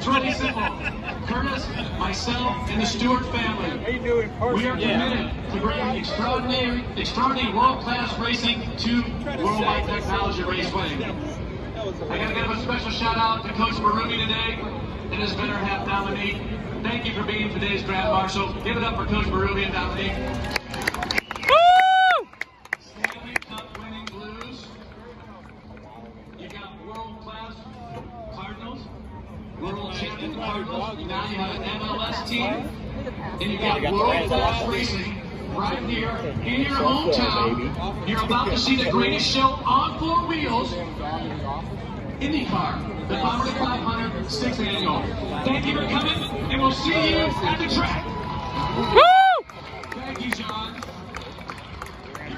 It's really simple. Curtis, myself, and the Stewart family, we are committed to bringing extraordinary, extraordinary world-class racing to Worldwide Technology Raceway. I got to give a special shout out to Coach Marumi today and his better half, Dominique. Thank you for being today's Grand Marshal. Give it up for Coach Marumi and Dominique. Stanley Cup winning Blues. You got world-class Cardinals, world champion Cardinals. Now you have an MLS team, and you got world-class racing right here in your hometown. You're about to see the greatest show on four wheels. IndyCar, the Power 500 6th annual. Thank you for coming, and we'll see you at the track. Woo! Thank you, John.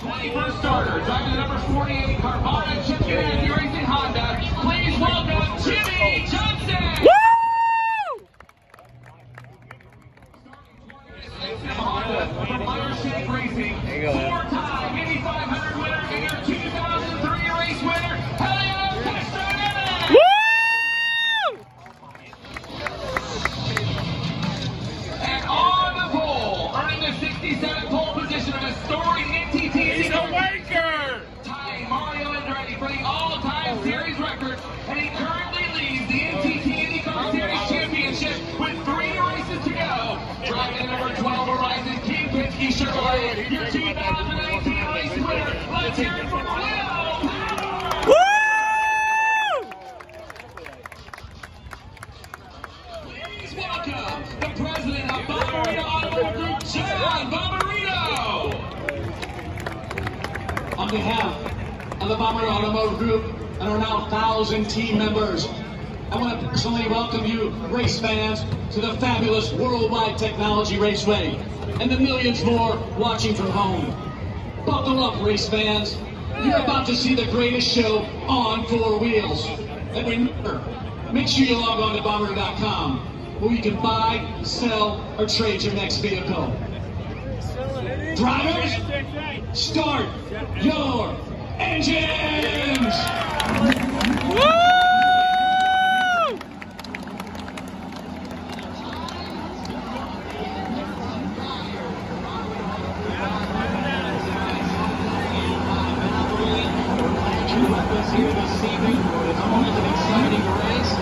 21st starter, driving the number 48 Carvana Chevy Racing Honda. Please welcome Jimmie Johnson. The president of Bommarito Automotive Group, John Bommarito. On behalf of the Bommarito Automotive Group and our now thousand team members, I want to personally welcome you, race fans, to the fabulous Worldwide Technology Raceway and the millions more watching from home. Buckle up, race fans. You're about to see the greatest show on four wheels. And remember, make sure you log on to bomber.com where you can buy, sell, or trade your next vehicle. Drivers, start your engines! here this evening. It's always an exciting race.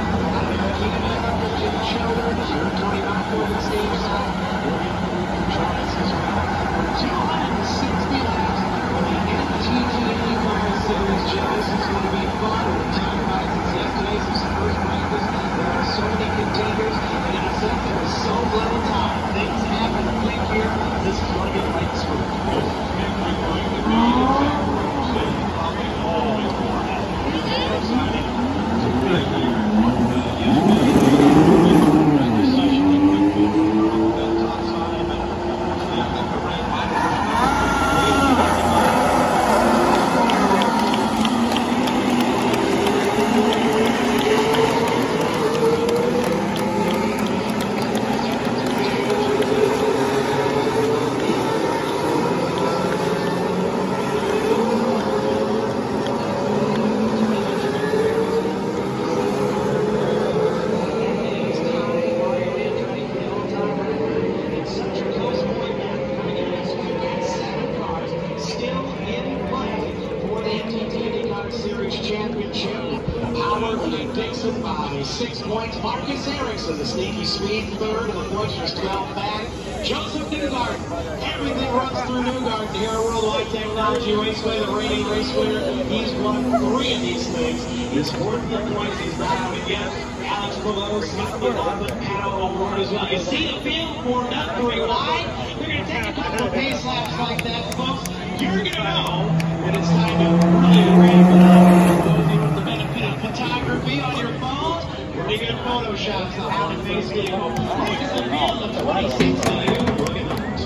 Six points. Marcus Ericsson, the sneaky Swede, third, and the Fortunes 12 back. Josef Newgarden. Everything runs through Newgarden here at Worldwide Technology Raceway, the reigning race winner. He's won three of these things. His fourth points. He's not out again. Alex Pelosi, the London Paddle Award as well. You see the field formed up three wide. They're going to take a couple of pace laps like that, folks. You're going to know when it's time to really ramp it up. With the benefit of photography on your phones, we're making a Photoshop so how the face game will This is the field of 26 million. Look at that.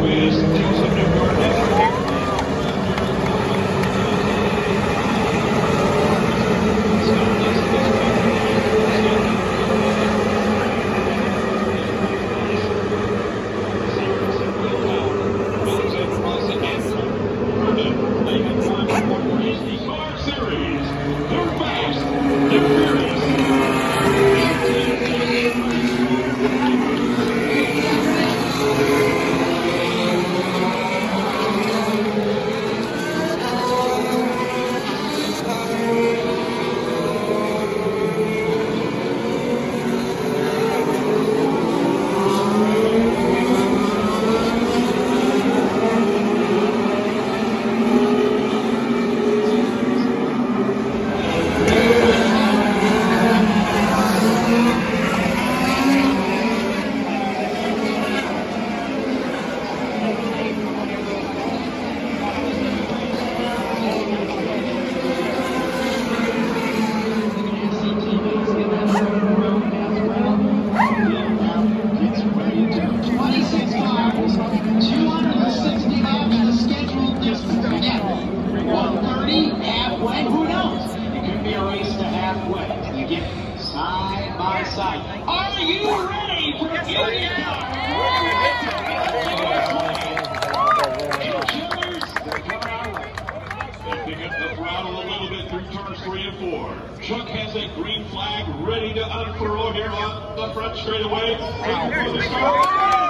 With Josef Newgarden. Car Series, the fast, the Are you ready for Union? Pick up the throttle a little bit through turns three and four. Chuck has a green flag ready to unfurl here on the front straightaway. Start.